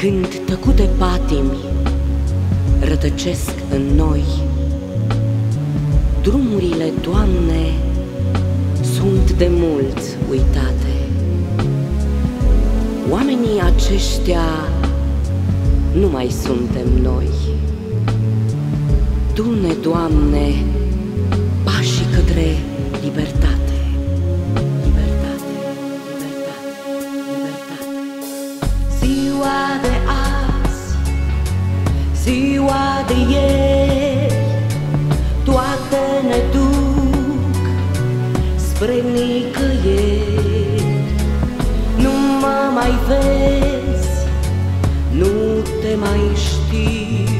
Când tăcute patimi rătăcesc în noi, Drumurile, Doamne, sunt de mult uitate. Oamenii aceștia nu mai suntem noi. Tu-ne, Doamne, pașii către libertate. Libertate, ziua de ieri, toate ne duc spre nicăieri. Nu mă mai vezi, nu te mai știu,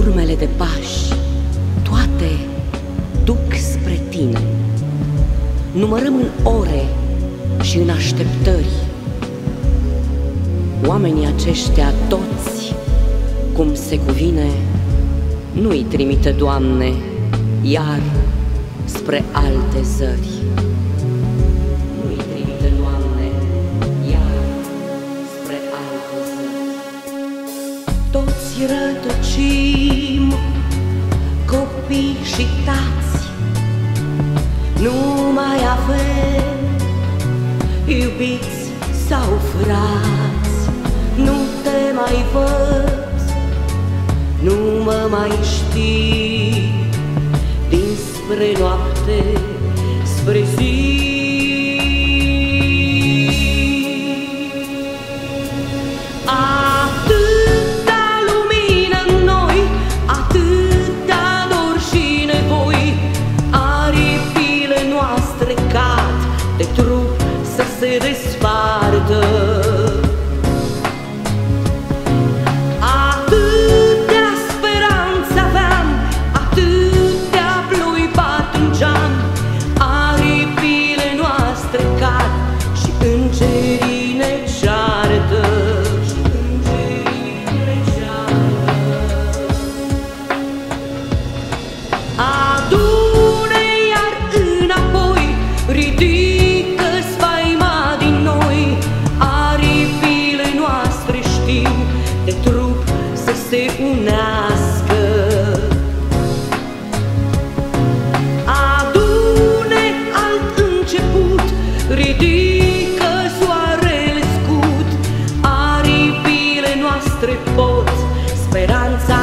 Urmele de pași, toate duc spre tine. Numărăm în ore și în așteptări. Oamenii aceștia toți, cum se cuvine, nu-i trimite, Doamne, iar spre alte zări. Și tați, nu mai avem iubiți sau frați, nu te mai văd, nu mă mai știi, pot, speranza.